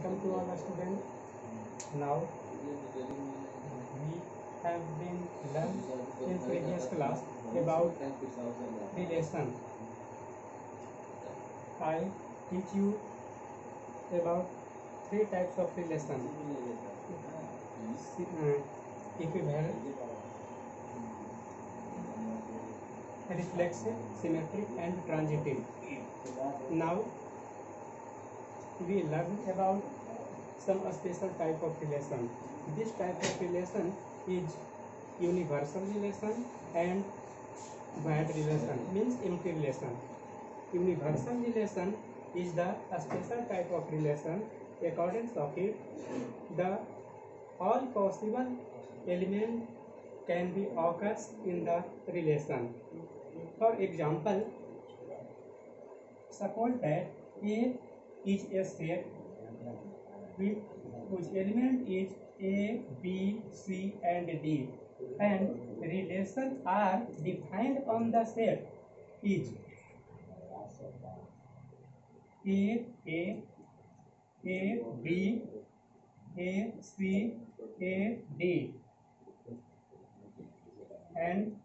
welcome to all the students. Now we have been learned in previous class about the lesson. I teach you about three types of relation. Equivalent, reflexive, symmetric, and transitive. Now we learn about some special type of relation this type of relation is universal relation and wide relation means empty relation universal relation is the special type of relation according to it the all possible element can be occurs in the relation for example suppose that a is a set whose element is A, B, C and D and relations are defined on the set is A, A, A, B, A, C, A, D and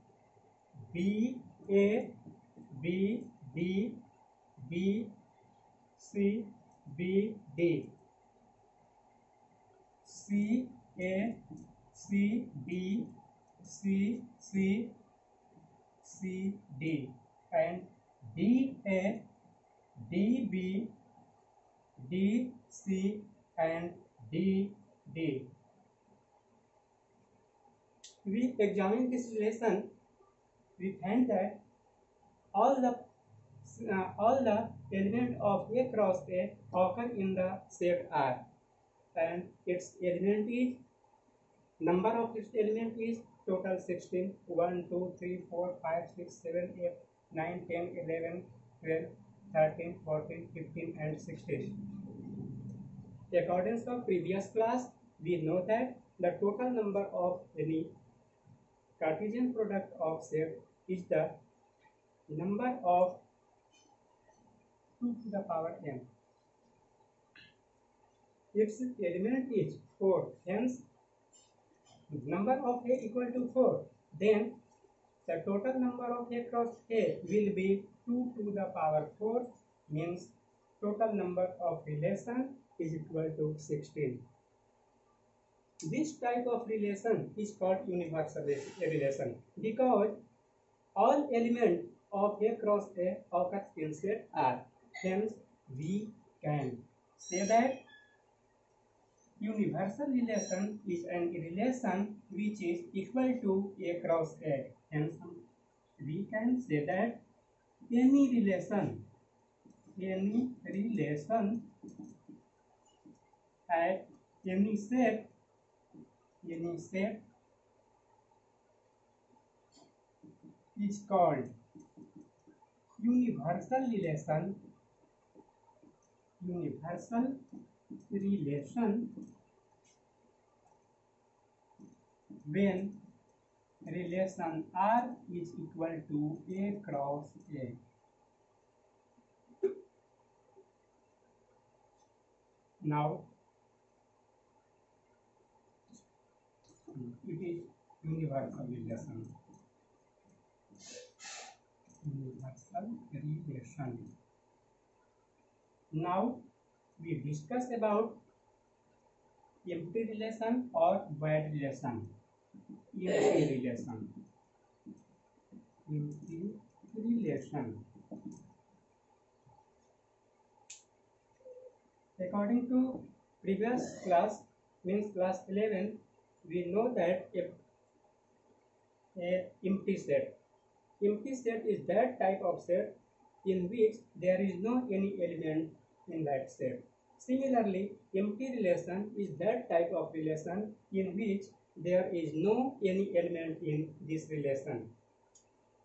B, A, B, D, B, C B D C A C B C C C D and D A D B D C and D D we examine this relation we found that all the uh, all the elements of A cross A occur in the set R and its element is number of its element is total 16 1 2 3 4 5 6 7 8 9 10 11 12 13 14 15 and 16 according to previous class we know that the total number of any cartesian product of set is the number of 2 to the power m. Its element is 4, hence number of A equal to 4. Then the total number of A cross A will be 2 to the power 4 means total number of relation is equal to 16. This type of relation is called universal relation because all elements of A cross A occurs in set R. tense we can say that universal relation is an relation which is equal to a cross a hence we can say that any relation any relation at any shape any shape is called universal relation universal relation when relation r is equal to a cross a now it is universal relation universal relation now we discuss about empty relation or void relation empty relation empty relation according to previous class means class 11 we know that if a empty set empty set is that type of set in which there is no any element in that set. Similarly, empty relation is that type of relation in which there is no any element in this relation.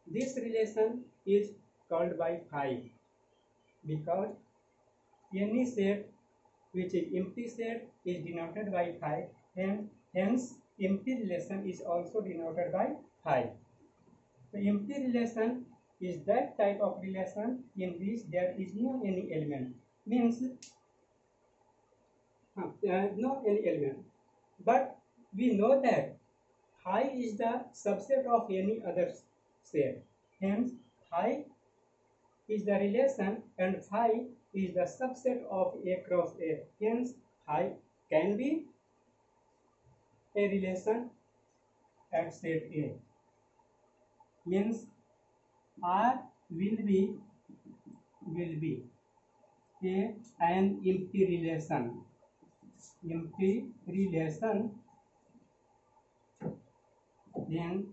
This relation is called by phi because any set which is empty set is denoted by phi and hence empty relation is also denoted by phi. The empty relation is that type of relation in which there is no any element means uh, no any element but we know that phi is the subset of any other set hence phi is the relation and phi is the subset of a cross a hence phi can be a relation at set A means R will be will be an empty relation. Then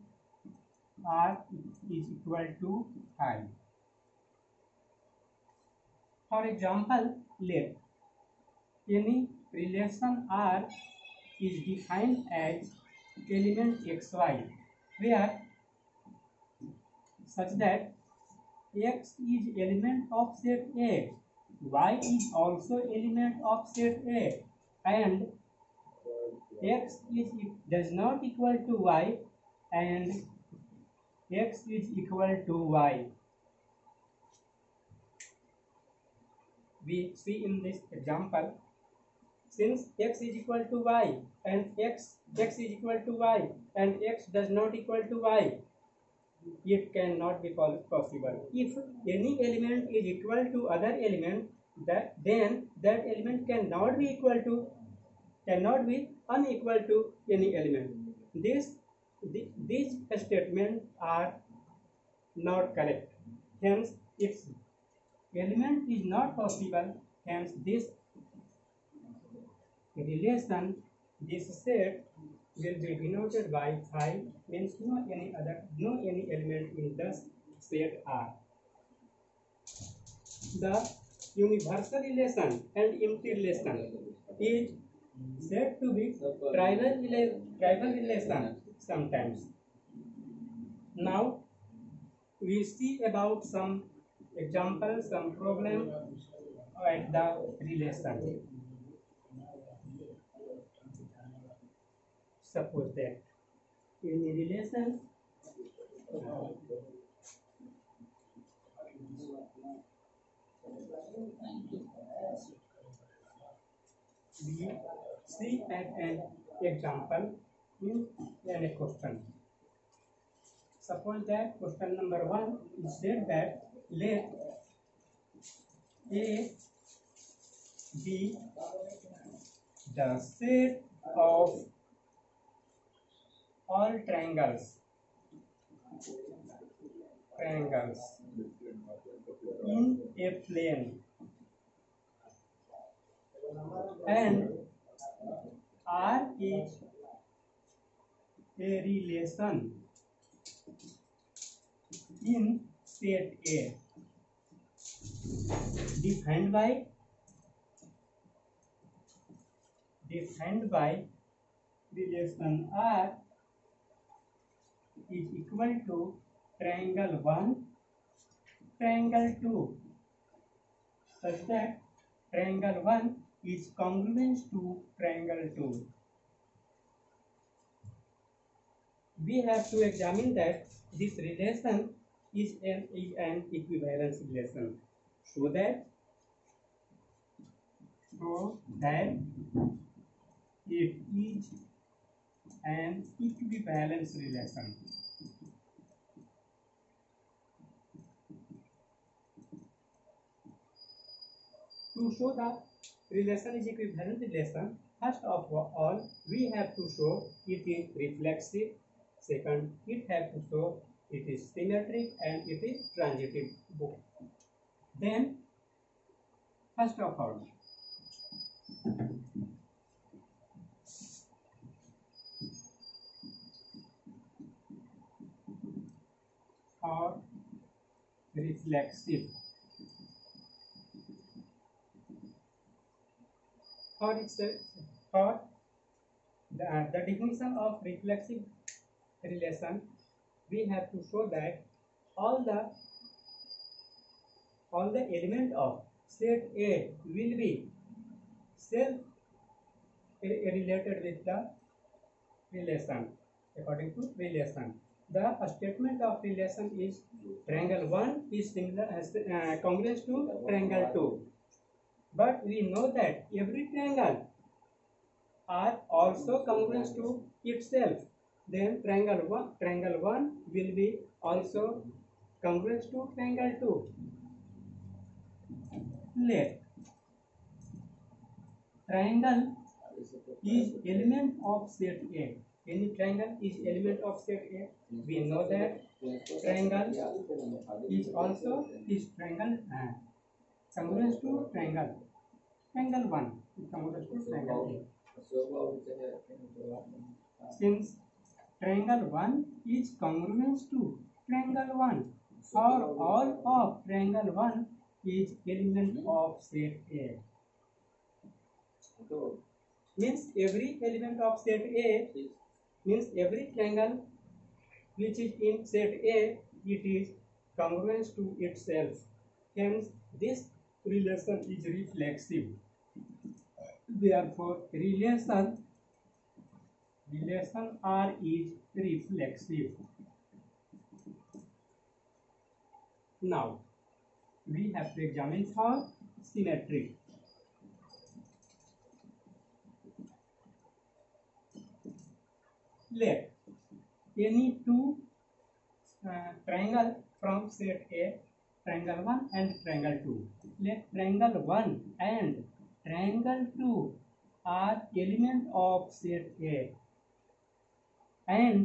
R is equal to 5. For example, let any relation R is defined as element xy, where such that x is element of set A y is also element of set A and x is does not equal to y and x is equal to y. We see in this example since x is equal to y and x x is equal to y and x does not equal to y it cannot be possible. If any element is equal to other element, that then that element cannot be equal to, cannot be unequal to any element. This, the, these statements are not correct. Hence, its element is not possible. Hence, this relation, this set will be denoted by phi means no any other no any element in the set R. The universal relation and empty relation is said to be trivial trivial relation sometimes. Now we see about some example some problem at the relation. suppose that in the relation we see as an example in an question suppose that question number 1 is said that let a be the set of all triangles triangles in a plane and R is a relation in set A defined by defined by relation R is equal to triangle 1 triangle 2 such that triangle 1 is congruent to triangle 2 we have to examine that this relation is an, is an equivalence relation so that so that it is an equivalence relation To show the relation is equivalent relation, first of all, we have to show it is reflexive. Second, it have to show it is symmetric and it is transitive. both Then, first of all, or reflexive for its for the, the definition of reflexive relation we have to show that all the all the element of set A will be self related with the relation according to relation the statement of relation is triangle 1 is similar as uh, congruent to triangle 2 But we know that every triangle are also congruent to itself. Then triangle 1, triangle 1 will be also congruent to triangle 2. Let triangle is element of set A. Any triangle is element of set A. We know that triangle is also is triangle and congruent to triangle. angle 1 becomes the first angle since triangle 1 is congruent to triangle 1 or all of triangle 1 is element of set A. So, means every element of set A means every triangle which is in set A it is congruent to itself. Hence, this relation is reflexive. therefore relation relation r is reflexive now we have to examine for symmetry let any two uh, triangle from set a triangle 1 and triangle 2 let triangle 1 and triangle 2 are element of set A and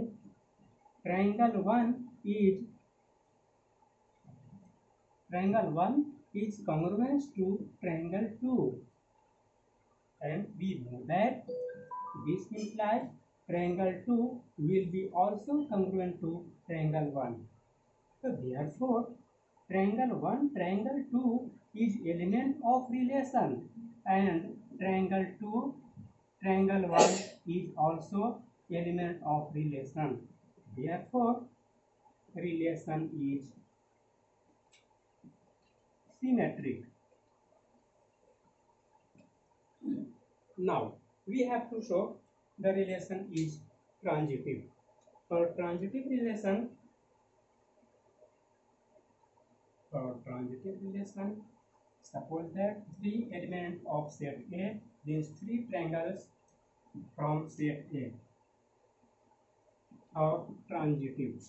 triangle 1 is triangle 1 is congruent to triangle 2 and we know that this implies triangle 2 will be also congruent to triangle 1 so therefore triangle 1 triangle 2 is element of relation and triangle 2 triangle 1 is also element of relation therefore relation is symmetric now we have to show the relation is transitive for transitive relation for transitive relation Suppose that three elements of set A, these three triangles from set A are transitive.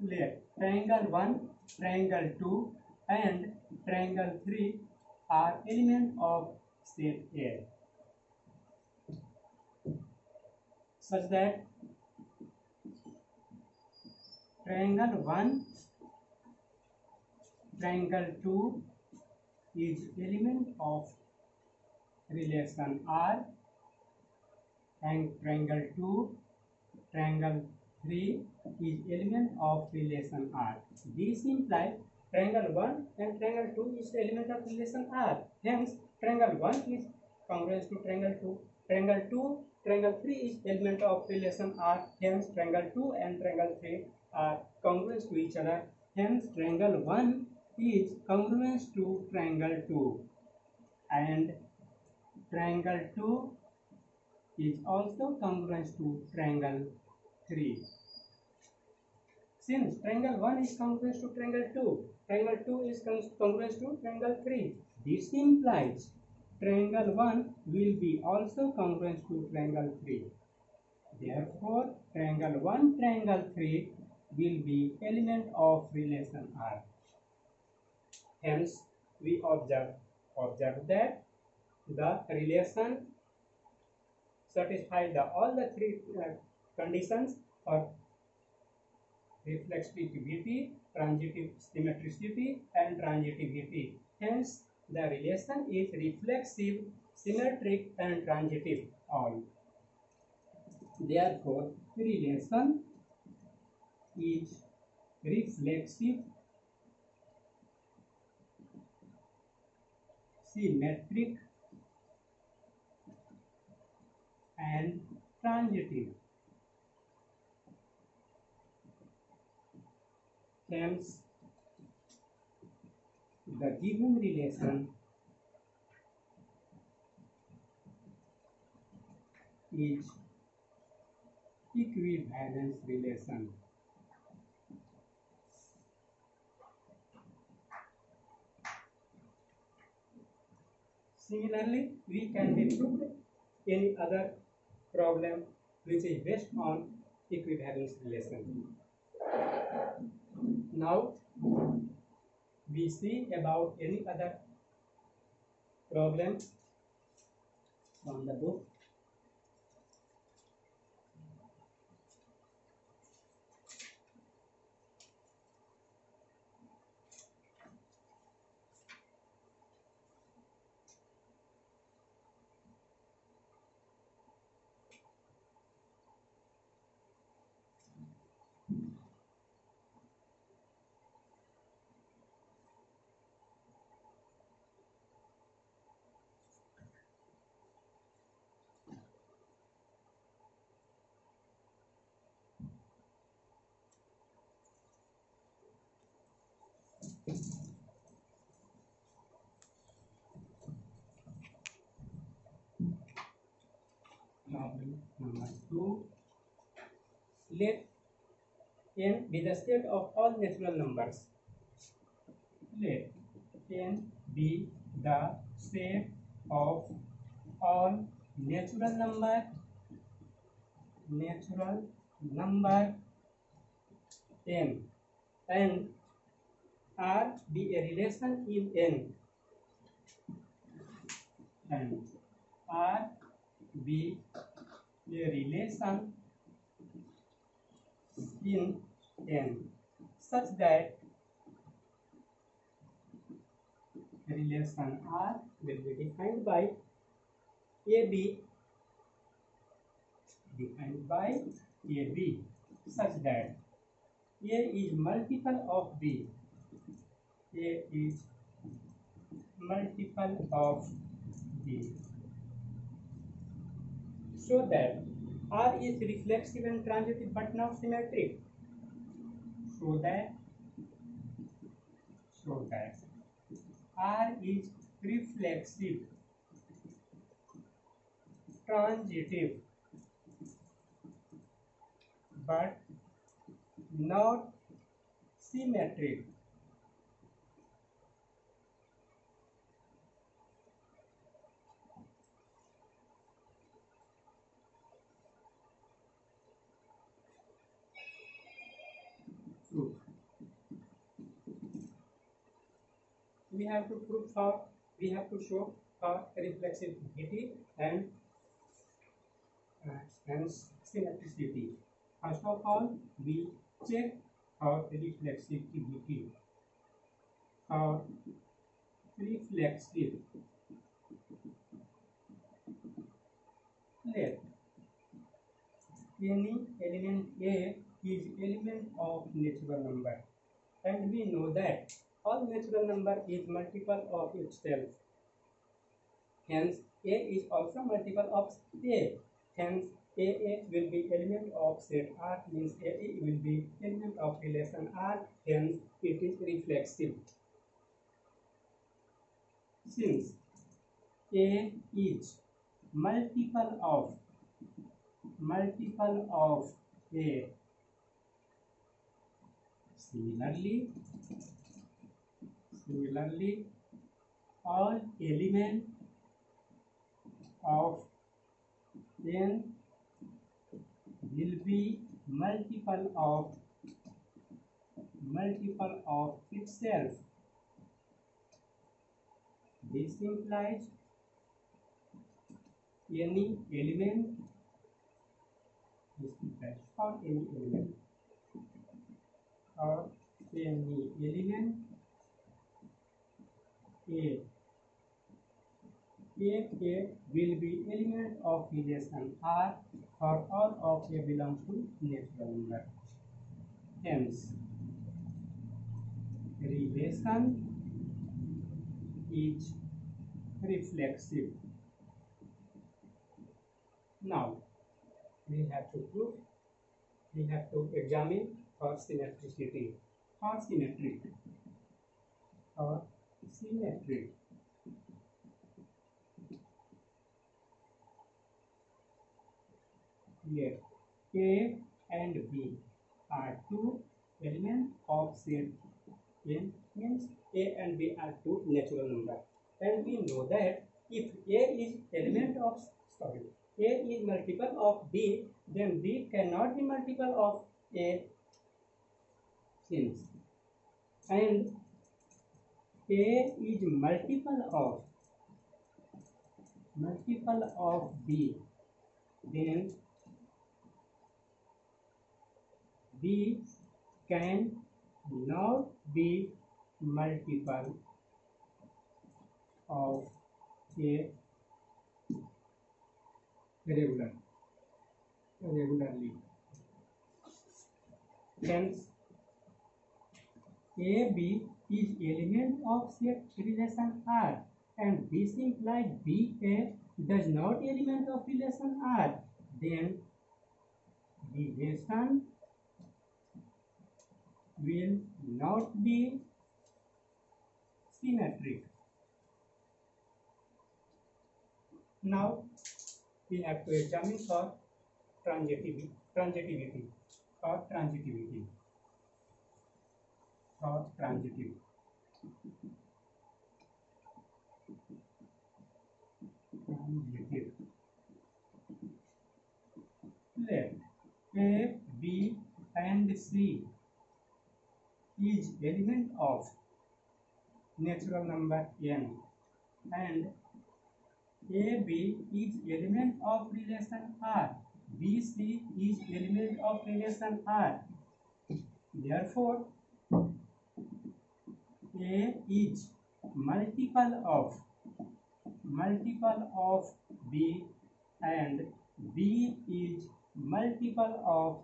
Let triangle 1, triangle 2 and triangle 3 are elements of set A such that triangle 1 triangle 2 is element of relation R and triangle 2 triangle 3 is element of relation R this implies triangle 1 and triangle 2 is element of relation R hence triangle 1 is congruent to triangle 2 triangle 2 triangle 3 is element of relation R hence triangle 2 and triangle 3 are congruent to each other. Hence, triangle 1 is congruent to triangle 2 and triangle 2 is also congruent to triangle 3. Since triangle 1 is congruent to triangle 2, triangle 2 is congruent to triangle 3. This implies triangle 1 will be also congruent to triangle 3. Therefore, triangle 1, triangle 3 will be element of relation R. Hence, we observe, observe that the relation satisfy the all the three uh, conditions for reflexivity, transitive symmetricity, and transitivity. Hence, the relation is reflexive, symmetric, and transitive all. Therefore, relation is reflexive symmetric and transitive tells the given relation is equivalence relation Similarly, we can deduce any other problem which is based on equivalence relation. Now, we see about any other problem from the book number 2 let n be the set of all natural numbers let n be the set of all natural number natural number n n r be a relation in n and r be the relation in n such that relation r will be defined by ab defined by ab such that a is multiple of b a is multiple of b show that R is reflexive and transitive but not symmetric. Show that, show that R is reflexive, transitive but not symmetric. we have to prove for we have to show for reflexivity and uh, and synapticity. First of all, we check for reflexivity. For reflexive let any element A is element of natural number and we know that all natural number is multiple of itself. Hence, A is also multiple of A. Hence, AA will be element of set R means AA will be element of relation R. Hence, it is reflexive. Since A is multiple of multiple of A. Similarly, similarly all element of n will be multiple of multiple of itself this implies any element this implies for any element or any element A. A K will be element of relation R for all of A belongs to natural number. Hence, relation is reflexive. Now, we have to prove, we have to examine for symmetricity, for symmetry, or symmetric. Here, A and B are two elements of set n means A and B are two natural numbers. And we know that if A is element of sorry, A is multiple of B, then B cannot be multiple of A since and a is multiple of B, then B can not be multiple of a regularly. Hence, A B is element of set relation R and this implies BA does not element of relation R then relation will not be symmetric now we have to examine for transitivity transitivity for transitivity for transitivity left A, B and C is element of natural number n and A, B is element of relation R. B, C is element of relation R. Therefore, a is multiple of multiple of b and b is multiple of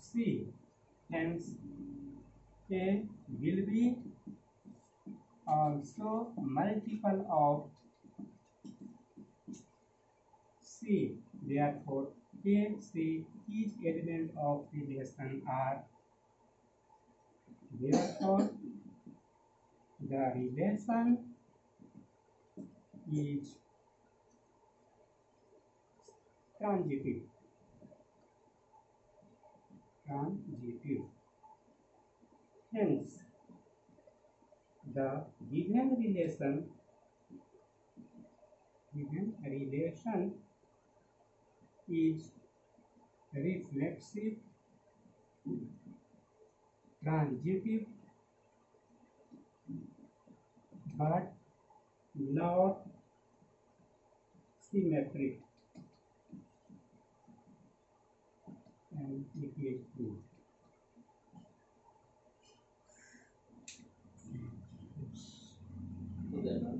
c hence a will be also multiple of c therefore ac is element of relation r Therefore, the relation is transitive. Transitive. Hence, the given relation given relation is reflexive brand GP but not symmetric and equate to so then